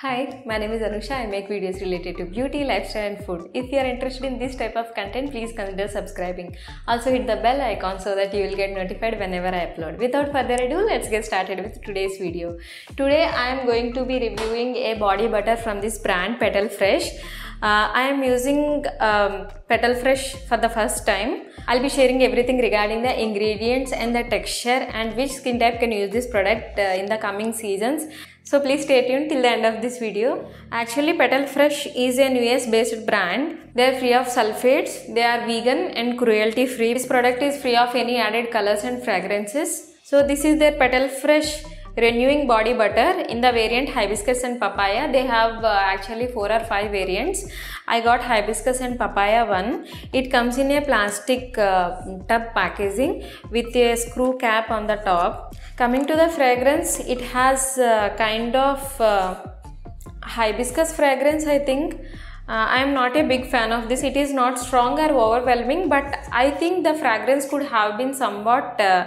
Hi, my name is Anoosha. I make videos related to beauty, lifestyle, and food. If you are interested in this type of content, please consider subscribing. Also, hit the bell icon so that you will get notified whenever I upload. Without further ado, let's get started with today's video. Today, I am going to be reviewing a body butter from this brand Petal Fresh. Uh, I am using um, Petal Fresh for the first time. I'll be sharing everything regarding the ingredients and the texture and which skin type can use this product uh, in the coming seasons. So please stay tuned till the end of this video. Actually Petal Fresh is an US based brand. They are free of sulfates, they are vegan and cruelty free. This product is free of any added colors and fragrances. So this is their Petal Fresh renewing body butter. In the variant hibiscus and papaya they have uh, actually four or five variants. I got hibiscus and papaya one. It comes in a plastic uh, tub packaging with a screw cap on the top. Coming to the fragrance it has uh, kind of uh, hibiscus fragrance i think. Uh, I am not a big fan of this. It is not strong or overwhelming, but I think the fragrance could have been somewhat uh,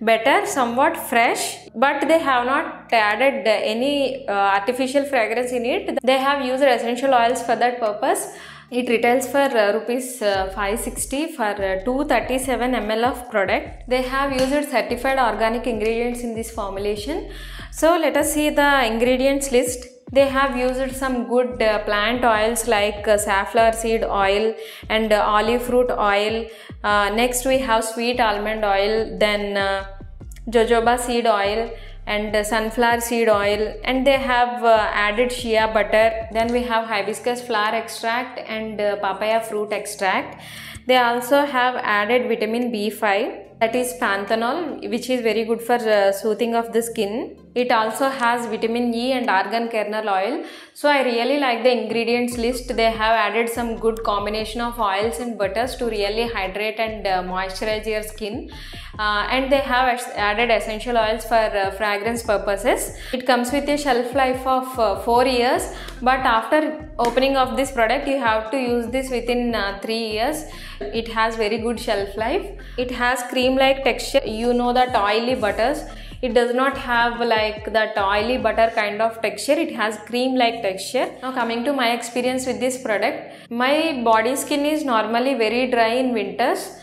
better, somewhat fresh, but they have not added any uh, artificial fragrance in it. They have used essential oils for that purpose. It retails for uh, rupees uh, 560 for uh, 237 ml of product. They have used certified organic ingredients in this formulation. So let us see the ingredients list. They have used some good uh, plant oils like uh, safflower seed oil and uh, olive fruit oil. Uh, next we have sweet almond oil, then uh, jojoba seed oil and uh, sunflower seed oil and they have added shea butter. Then we have hibiscus flower extract and papaya fruit extract. They also have added vitamin B5 that is panthenol which is very good for soothing of the skin it also has vitamin e and argan kernel oil. So i really like the ingredients list. They have added some good combination of oils and butters to really hydrate and uh, moisturize your skin. Uh, and they have added essential oils for uh, fragrance purposes. It comes with a shelf life of uh, 4 years. But after opening of this product you have to use this within uh, 3 years. It has very good shelf life. It has cream like texture. You know that oily butters it does not have like that oily butter kind of texture. It has cream like texture. Now coming to my experience with this product my body skin is normally very dry in winters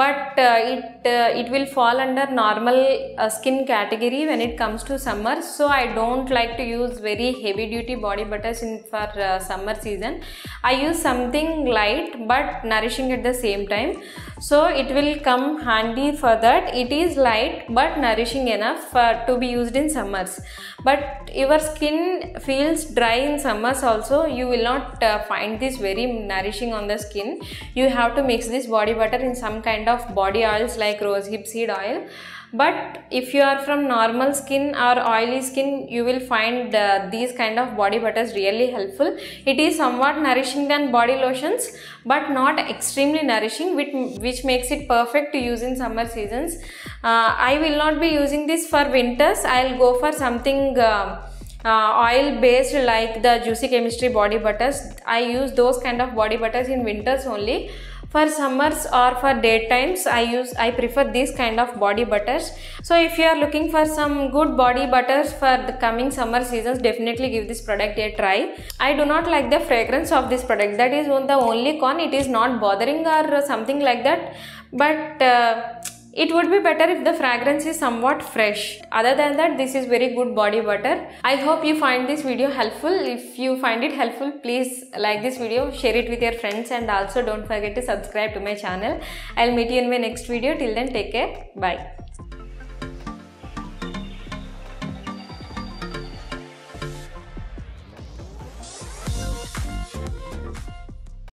but uh, it uh, it will fall under normal uh, skin category when it comes to summer. So i don't like to use very heavy duty body butters in for uh, summer season. I use something light but nourishing at the same time. So it will come handy for that. It is light but nourishing enough for, to be used in summers. But your skin feels dry in summers also. You will not uh, find this very nourishing on the skin. You have to mix this body butter in some kind of body oils like rosehip seed oil. But if you are from normal skin or oily skin you will find uh, these kind of body butters really helpful. It is somewhat nourishing than body lotions but not extremely nourishing which, which makes it perfect to use in summer seasons. Uh, i will not be using this for winters. I'll go for something uh, uh, oil based like the juicy chemistry body butters. I use those kind of body butters in winters only for summers or for daytimes i use i prefer this kind of body butters. So if you are looking for some good body butters for the coming summer seasons definitely give this product a try. I do not like the fragrance of this product. That is the only con it is not bothering or something like that. But uh, it would be better if the fragrance is somewhat fresh. Other than that, this is very good body butter. I hope you find this video helpful. If you find it helpful, please like this video, share it with your friends and also don't forget to subscribe to my channel. I'll meet you in my next video. Till then, take care. Bye.